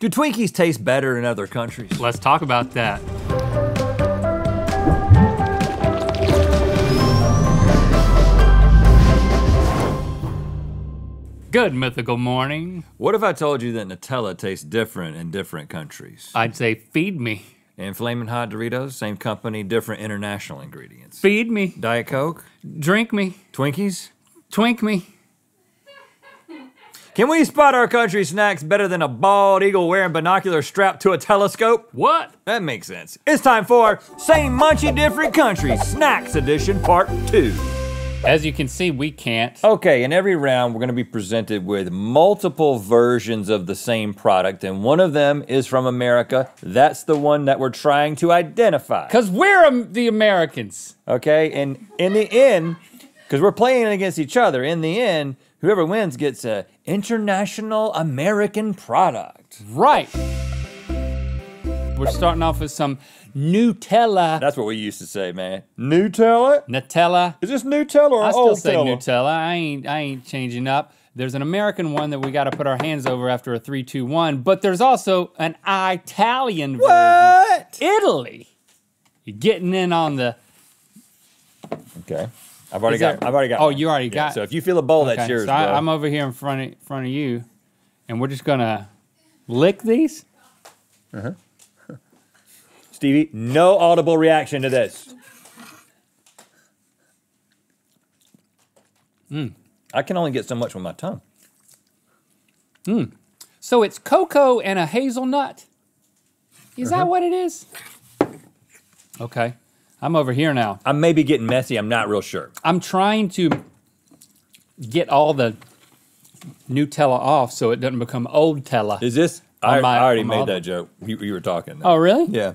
Do Twinkies taste better in other countries? Let's talk about that. Good mythical morning. What if I told you that Nutella tastes different in different countries? I'd say feed me. And Flamin' Hot Doritos, same company, different international ingredients. Feed me. Diet Coke, Drink me. Twinkies. Twink me. Can we spot our country snacks better than a bald eagle wearing binoculars strapped to a telescope? What? That makes sense. It's time for Same Munchy Different Country Snacks Edition Part 2. As you can see, we can't. Okay, in every round, we're gonna be presented with multiple versions of the same product, and one of them is from America. That's the one that we're trying to identify. Because we're the Americans. Okay, and in the end, because we're playing against each other, in the end, whoever wins gets a international American product. Right. We're starting off with some Nutella. That's what we used to say, man. Nutella? Nutella. Is this Nutella or I still old say Tella? Nutella. I ain't I ain't changing up. There's an American one that we got to put our hands over after a three, two, one. But there's also an Italian version. What? Italy. You're getting in on the. Okay. I've already Is got. I've already got. Oh, one. you already Yeah, got- So if you feel a bowl, that's yours, so I. I'm over here in front of front of you, and we're just gonna lick these. Uh huh. Stevie, no audible reaction to this. Mm. I can only get so much with my tongue. So it's cocoa and a hazelnut. Is Uh-huh. that what it is? Okay, I'm over here now. I may be getting messy. I'm not real sure. I'm trying to get all the Nutella off so it doesn't become old Tella. Is this? I, my- I already made that joke. You, you were talking. Oh, really? Yeah.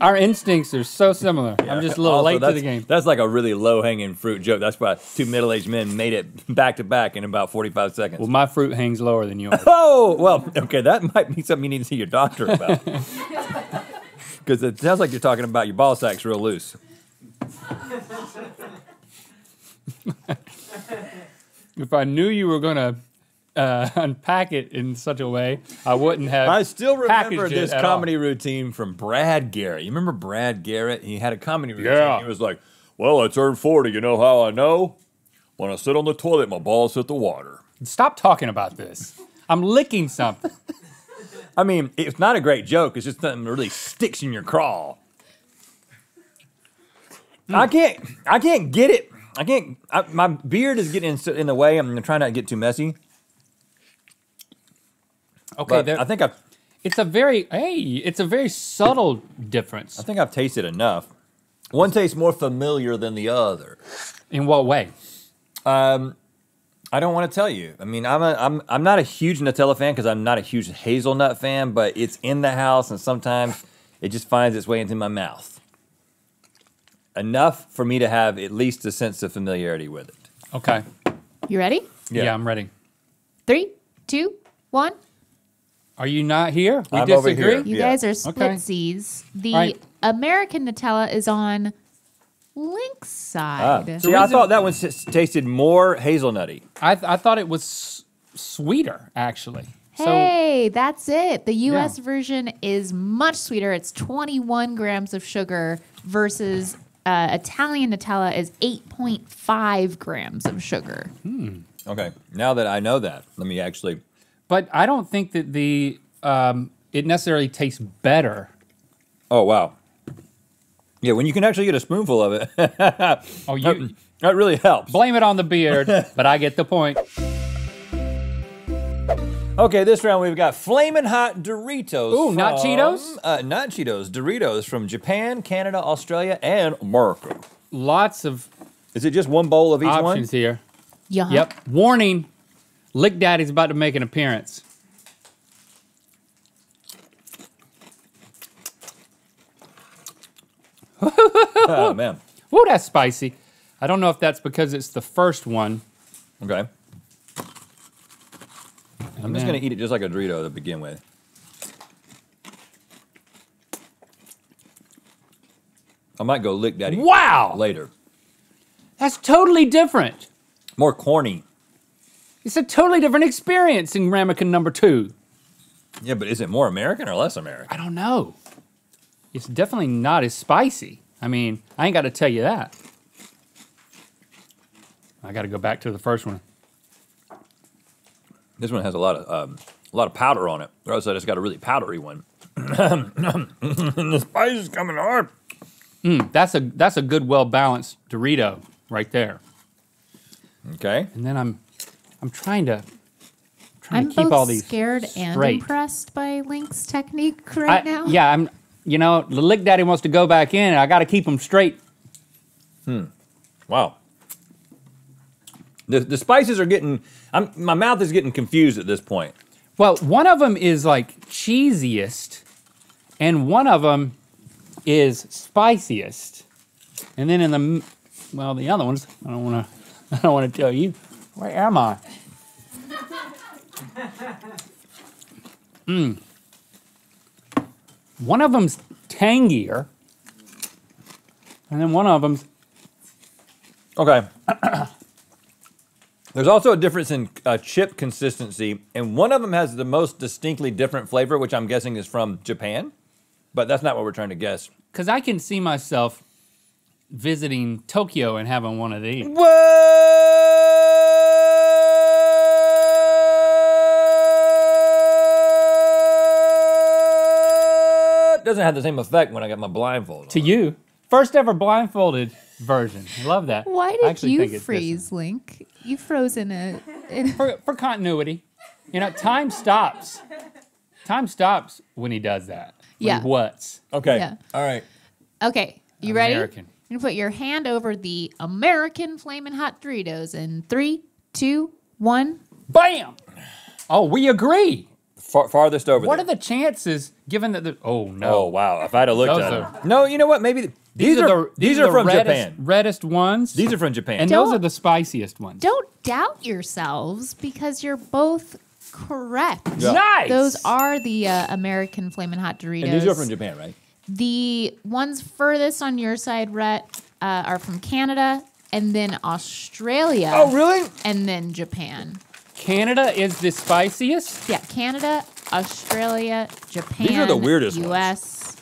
Our instincts are so similar. I'm just a little Also, late to the game. That's like a really low hanging fruit joke. That's why two middle aged men made it back to back in about 45 seconds. Well, my fruit hangs lower than yours. Oh, well, okay, that might be something you need to see your doctor about. Because it sounds like you're talking about your ball sacks real loose. if I knew you were gonna uh, unpack it in such a way, I wouldn't have. I still remember this at all. comedy routine from Brad Garrett. You remember Brad Garrett? He had a comedy routine. Yeah. He was like, Well, I turned 40. You know how I know? When I sit on the toilet, my balls hit the water. Stop talking about this. I'm licking something. I mean, it's not a great joke. It's just something that really sticks in your craw. I can't. I can't get it. I can't. I, my beard is getting in, in the way. I'm trying not to get too messy. Okay, there, I think I've. it's a very hey, it's a very subtle difference. I think I've tasted enough. One tastes more familiar than the other. In what way? Um, I don't want to tell you. I mean, I'm a, I'm I'm not a huge Nutella fan because I'm not a huge hazelnut fan, but it's in the house, and sometimes it just finds its way into my mouth. Enough for me to have at least a sense of familiarity with it. Okay. You ready? Yeah, I'm ready. Three, two, one. Are you not here? We I'm over disagree. here. You Yeah. guys are splitsies. The Right. American Nutella is on Link's Ah, side. see, I thought that one s- tasted more hazelnutty. I, th- I thought it was s- sweeter, actually. Hey, that's it. The US Yeah. version is much sweeter. It's 21 grams of sugar versus uh, Italian Nutella is 8.5 grams of sugar. Hmm. Okay, now that I know that, let me actually. But I don't think that the um, it necessarily tastes better. Oh wow. Yeah, when you can actually get a spoonful of it, Oh, you that really helps. blame it on the beard, but I get the point. Okay, this round we've got Flamin' Hot Doritos. Ooh, not Cheetos? Uh, not Cheetos. Doritos from Japan, Canada, Australia, and America. Lots of Is it just one bowl of each options one? here. Yeah. Yep. Warning: Lick Daddy's about to make an appearance. Oh man. Ooh, that's spicy. I don't know if that's because it's the first one. Okay. I'm just gonna eat it just like a Dorito to begin with. I might go lick daddy Wow, later. that's totally different. More corny. It's a totally different experience in ramekin number two. Yeah, but is it more American or less American? I don't know. It's definitely not as spicy. I mean, I ain't got to tell you that. I got to go back to the first one. This one has a lot of um, a lot of powder on it. Or else I just got a really powdery one. the spice is coming hard. That's a that's a good, well balanced Dorito right there. Okay. And then I'm I'm trying to trying I'm to keep both all these scared and impressed by Link's technique right I- now. Yeah, I'm. You know, the lick daddy wants to go back in, and I got to keep them straight. Hmm. Wow. The the spices are getting. I'm my mouth is getting confused at this point. Well, one of them is like cheesiest, and one of them is spiciest, and then in the well, the other ones I don't want to. I don't want to tell you. Where am I? Mm. One of them's tangier, and then one of them's Okay. There's also a difference in uh, chip consistency, and one of them has the most distinctly different flavor, which I'm guessing is from Japan. But that's not what we're trying to guess. because I can see myself visiting Tokyo and having one of these. What? Doesn't have the same effect when I got my blindfold. to on. you. First ever blindfolded version. Love that. Why I did actually you think freeze, Link? You froze in a. In, For, for continuity. You know, time stops. Time stops when he does that. When Yeah. He whats. Okay. Yeah. All right. okay, you ready? American. You're gonna put your hand over the American Flamin' Hot Doritos in three, two, one. Bam! Oh, we agree. Far, farthest over What there. are the chances, given that the. Oh, no. Oh wow! If I'd have looked Those at are- them. No, you know what? Maybe th- these, are, the, these, are, the from reddest, Japan. reddest ones. These are from Japan. and Don't- those are the spiciest ones. Don't doubt yourselves because you're both correct. Yeah. Nice! Those are the uh, American Flamin' Hot Doritos. And these are from Japan, right? The ones furthest on your side, Rhett, uh, are from Canada and then Australia. Oh, really? And then Japan. Canada is the spiciest. Yeah, Canada, Australia, Japan. These are the weirdest ones. US.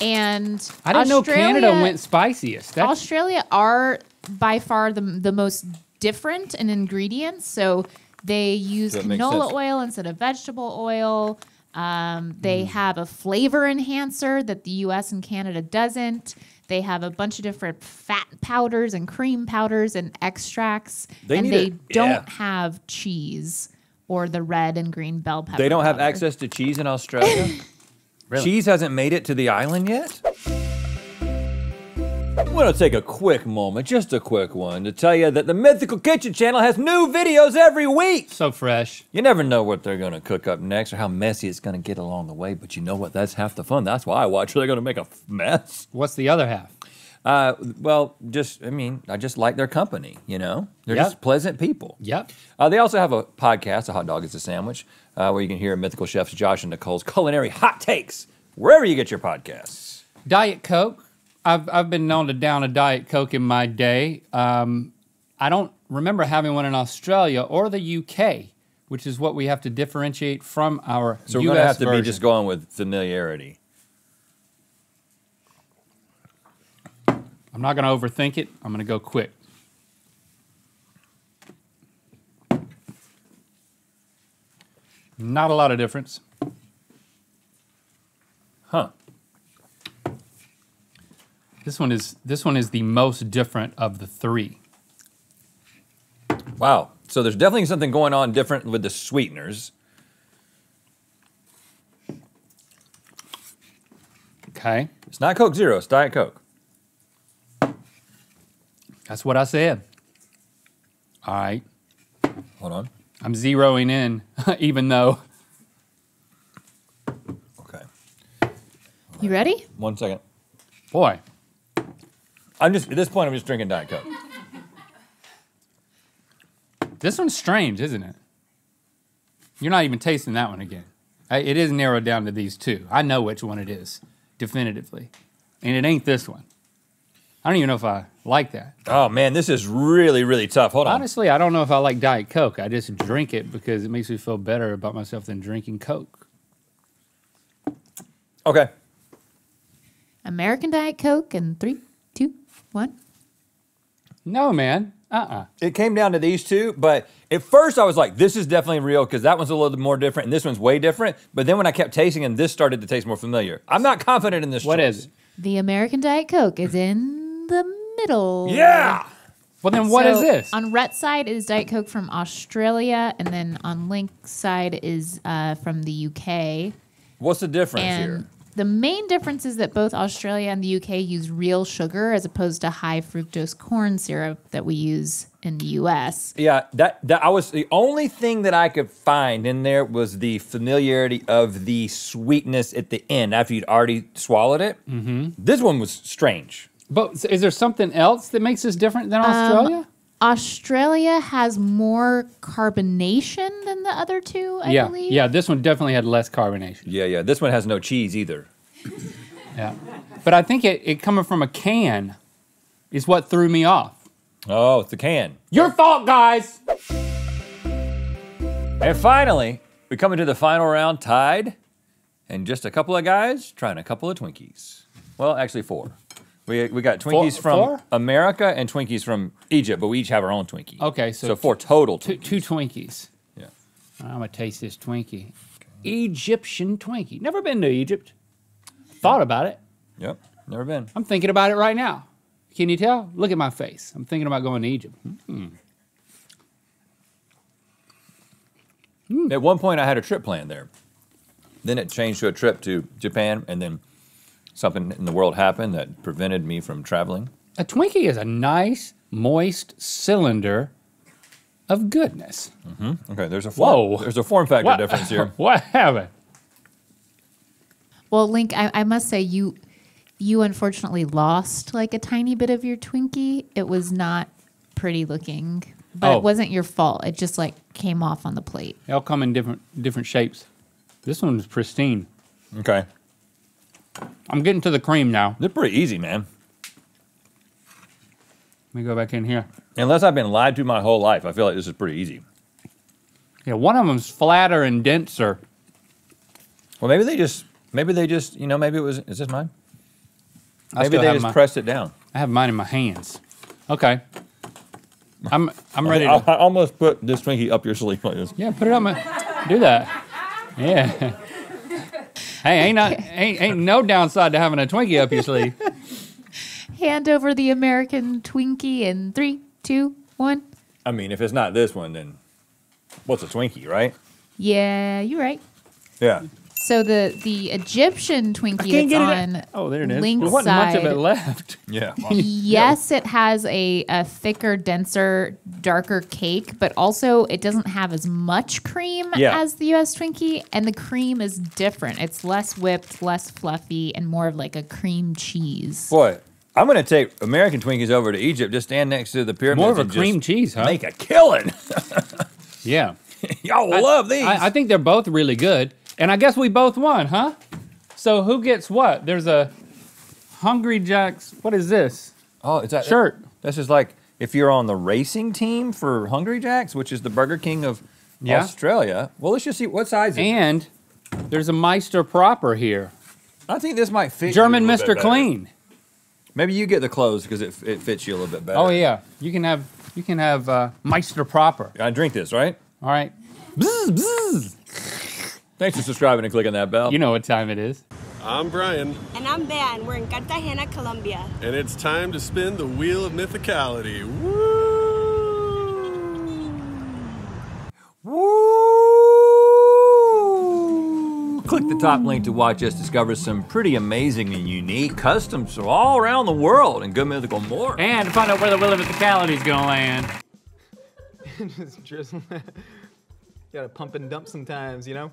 And I didn't know Canada Australia- went spiciest. That's, Australia are by far the, the most different in ingredients. So they use That canola sense. oil instead of vegetable oil. Um, they have a flavor enhancer that the US and Canada doesn't. They have a bunch of different fat powders and cream powders and extracts. They and they a- don't yeah. have cheese or the red and green bell pepper. They don't have access to cheese in Australia. Really? Cheese hasn't made it to the island yet. I'm going to take a quick moment, just a quick one, to tell you that the Mythical Kitchen channel has new videos every week. so fresh. You never know what they're going to cook up next or how messy it's going to get along the way, but you know what? That's half the fun. That's why I watch. Are They're going to make a mess. What's the other half? Uh, well, just I mean, I just like their company. You know, they're Yep. just pleasant people. Yep. Uh, they also have a podcast, A Hot Dog is a Sandwich, uh, where you can hear mythical chefs Josh and Nicole's culinary hot takes wherever you get your podcasts. Diet Coke. I've, I've been known to down a Diet Coke in my day. Um, I don't remember having one in Australia or the UK, which is what we have to differentiate from our So we're gonna have to version. be just going with familiarity. I'm not going to overthink it. I'm going to go quick. Not a lot of difference. This one is this one is the most different of the three. Wow. So there's definitely something going on different with the sweeteners. Okay, It's not Coke Zero, it's Diet Coke. that's what I said. All right, Hold on. I'm zeroing in, even though Okay. You ready? One second. boy, I'm just at this point I'm just drinking Diet Coke. this one's strange, isn't it? You're not even tasting that one again. It is narrowed down to these two. I know which one it is, definitively, and it ain't this one. I don't even know if I like that. Oh man, this is really, really tough. Hold on. Honestly, I don't know if I like Diet Coke. I just drink it because it makes me feel better about myself than drinking Coke. Okay. American Diet Coke and three, two, one. No, man. Uh-uh. It came down to these two, but at first I was like, this is definitely real because that one's a little more different and this one's way different. But then when I kept tasting them, this started to taste more familiar. I'm not confident in this What choice. is it? The American Diet Coke is in the middle. Yeah. Well, then what is So, this? On Rhett's side is Diet Coke from Australia, and then on Link's side is uh, from the UK. What's the difference And here? The main difference is that both Australia and the UK use real sugar as opposed to high fructose corn syrup that we use in the US. Yeah, that that I was the only thing that I could find in there was the familiarity of the sweetness at the end after you'd already swallowed it. Mm-hmm. This one was strange. But is there something else that makes this different than Australia? Australia has more carbonation than the other two, I yeah, believe. yeah. This one definitely had less carbonation. Yeah, yeah. This one has no cheese either. Yeah, but I think it, it coming from a can is what threw me off. Oh, it's the can. Your fault, guys. And finally, we come into the final round tied, and just a couple of guys trying a couple of Twinkies. Well, actually four. We, we got Twinkies from four? America and Twinkies from Egypt, but we each have our own Twinkie. Okay, so so four total. Twinkies. two Twinkies. Yeah. I'm gonna taste this Twinkie. Egyptian Twinkie. Never been to Egypt. Thought about it. Yep. Never been. I'm thinking about it right now. Can you tell? Look at my face. I'm thinking about going to Egypt. Hmm. Hmm. At one point, I had a trip planned there. Then it changed to a trip to Japan, and then something in the world happened that prevented me from traveling. A Twinkie is a nice, moist cylinder of goodness. Mm-hmm. Okay, there's a form, Whoa. there's a form factor What- difference here. what happened? Well, Link, I, I must say you you unfortunately lost like a tiny bit of your Twinkie. It was not pretty looking, but Oh. it wasn't your fault. It just like came off on the plate. They all come in different different shapes. This one's pristine. Okay, I'm getting to the cream now. they're pretty easy, man. Let me go back in here. Unless I've been lied to my whole life, I feel like this is pretty easy. Yeah, one of them's flatter and denser. Well, maybe they just, maybe they just, you know, maybe it was. Is this mine? I Maybe they just my- pressed it down. I have mine in my hands. Okay. I'm I'm ready I, to. I almost put this Twinkie up your sleeve like this. Yeah, put it on my. Do that. Yeah. Hey, ain't not ain't ain't no downside to having a Twinkie up your sleeve. Hand over the American Twinkie in three, two, one. I mean, if it's not this one, then what's a Twinkie, right? Yeah, you're right. Yeah. So the the Egyptian Twinkie that's get on. Oh, there it is. Link's There wasn't much of it left. Yeah. Yes, it has a, a thicker, denser, darker cake, but also it doesn't have as much cream Yeah. as the US Twinkie, and the cream is different. It's less whipped, less fluffy, and more of like a cream cheese. Boy, I'm going to take American Twinkies over to Egypt, just stand next to the pyramids. More of a and cream just cheese, huh? Make a killing. Yeah. Y'all will love these. I, I think they're both really good, and I guess we both won, huh? So who gets what? There's a Hungry Jacks. What is this? oh, it's that Shirt. This is like if you're on the racing team for Hungry Jacks, which is the Burger King of Yeah. Australia. Well, let's just see what size. Is it? And there's a Meister proper here. I think this might fit. you German Mr. Clean. Maybe you get the clothes because it, it fits you a little bit better. Oh yeah, you can have you can have uh, Meister proper. I drink this, right? All right, Thanks for subscribing and clicking that bell. you know what time it is. I'm Brian, And I'm Van. We're in Cartagena, Colombia. and it's time to spin the wheel of mythicality. Woo! Woo! Click the top link to watch us discover some pretty amazing and unique customs from all around the world and good mythical more. And to find out where the will of mythicality is gonna land. just drizzle. Gotta pump and dump sometimes, you know?